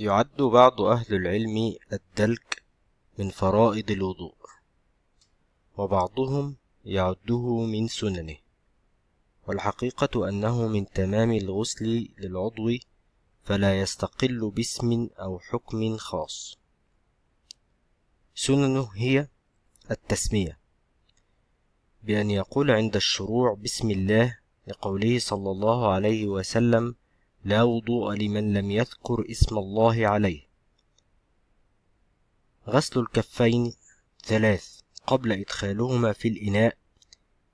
يعد بعض أهل العلم الدلك من فرائض الوضوء وبعضهم يعده من سننه. والحقيقة أنه من تمام الغسل للعضو فلا يستقل باسم أو حكم خاص. سننه هي التسمية بأن يقول عند الشروع بسم الله لقوله صلى الله عليه وسلم لا وضوء لمن لم يذكر اسم الله عليه. غسل الكفين ثلاث قبل إدخالهما في الإناء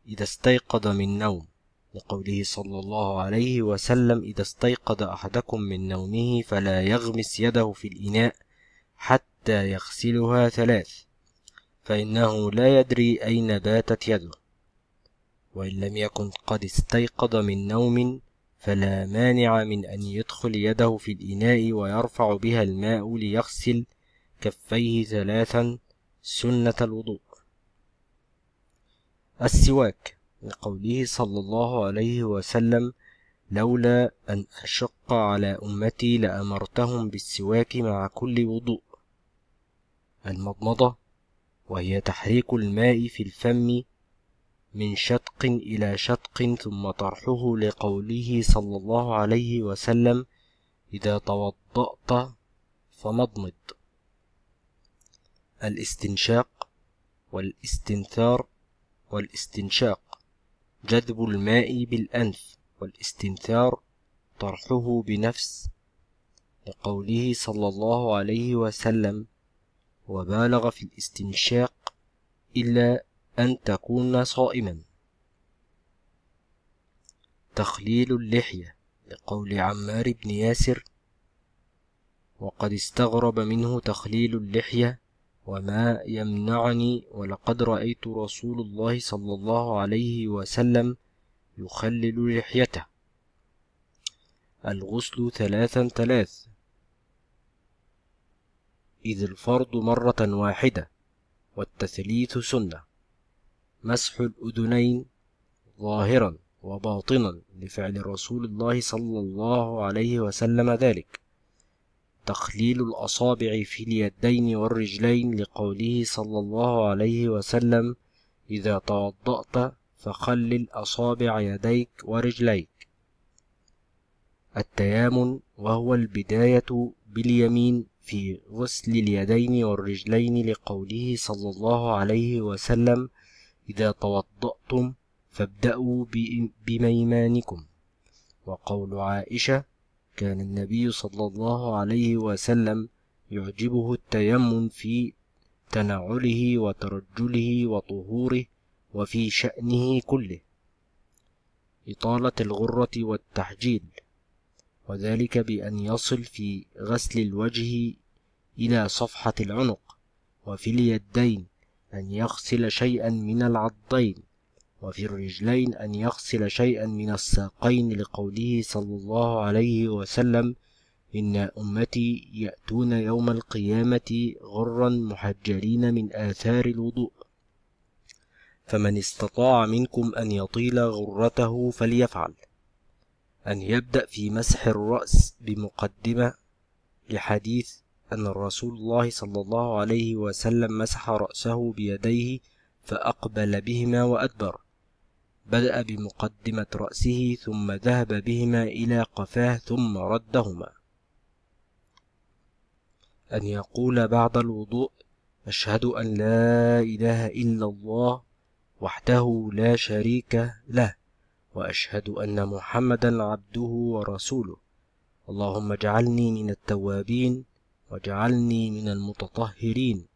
إذا استيقظ من نوم لقوله صلى الله عليه وسلم إذا استيقظ أحدكم من نومه فلا يغمس يده في الإناء حتى يغسلها ثلاث فإنه لا يدري أين باتت يده. وإن لم يكن قد استيقظ من نوم فلا مانع من أن يدخل يده في الإناء ويرفع بها الماء ليغسل كفيه ثلاثا سنة الوضوء. السواك لقوله صلى الله عليه وسلم لولا أن أشق على أمتي لأمرتهم بالسواك مع كل وضوء. المضمضة وهي تحريك الماء في الفم من شدق إلى شدق ثم طرحه لقوله صلى الله عليه وسلم إذا توضأت فمضمض الاستنشاق والاستنثار والاستنشاق جذب الماء بالأنف والاستنثار طرحه بنفس لقوله صلى الله عليه وسلم وبالغ في الاستنشاق إلا أن تكون صائما. تخليل اللحية لقول عمار بن ياسر. وقد استغرب منه تخليل اللحية وما يمنعني ولقد رأيت رسول الله صلى الله عليه وسلم يخلل لحيته. الغسل ثلاثا ثلاث. إذ الفرض مرة واحدة والتثليث سنة. مسح الأذنين ظاهرا وباطنا لفعل رسول الله صلى الله عليه وسلم ذلك. تخليل الأصابع في اليدين والرجلين لقوله صلى الله عليه وسلم إذا توضأت فخلل أصابع يديك ورجليك. التيامن وهو البداية باليمين في غسل اليدين والرجلين لقوله صلى الله عليه وسلم إذا توضأتم فابدأوا بميمانكم. وقول عائشة كان النبي صلى الله عليه وسلم يعجبه التيمم في تنعله وترجله وطهوره وفي شأنه كله. إطالة الغرة والتحجيل. وذلك بأن يصل في غسل الوجه إلى صفحة العنق وفي اليدين أن يغسل شيئا من العضين وفي الرجلين أن يغسل شيئا من الساقين لقوله صلى الله عليه وسلم إن أمتي يأتون يوم القيامة غرا محجلين من آثار الوضوء. فمن استطاع منكم أن يطيل غرته فليفعل. أن يبدأ في مسح الرأس بمقدمة لحديث أن الرسول الله صلى الله عليه وسلم مسح رأسه بيديه فأقبل بهما وأدبر. بدأ بمقدمة رأسه ثم ذهب بهما إلى قفاه ثم ردهما. أن يقول بعد الوضوء أشهد أن لا إله إلا الله وحده لا شريك له وأشهد أن محمدا عبده ورسوله. اللهم اجعلني من التوابين واجعلني من المتطهرين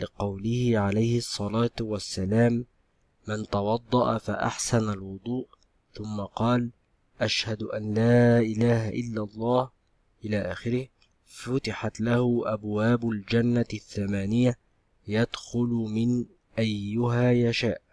لقوله عليه الصلاة والسلام من توضأ فأحسن الوضوء. ثم قال أشهد أن لا إله إلا الله. إلى آخره فتحت له أبواب الجنة الثمانية يدخل من أيها يشاء.